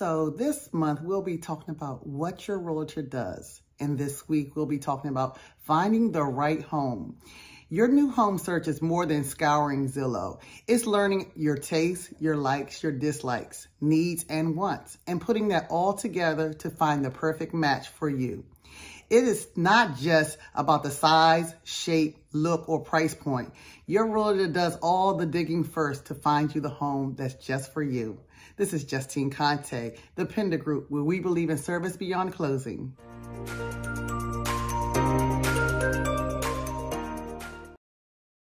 So this month, we'll be talking about what your realtor does. And this week, we'll be talking about finding the right home. Your new home search is more than scouring Zillow. It's learning your tastes, your likes, your dislikes, needs, and wants, and putting that all together to find the perfect match for you. It is not just about the size, shape, look, or price point. Your realtor does all the digging first to find you the home that's just for you. This is Justine Conteh, the Pender Group, where we believe in service beyond closing.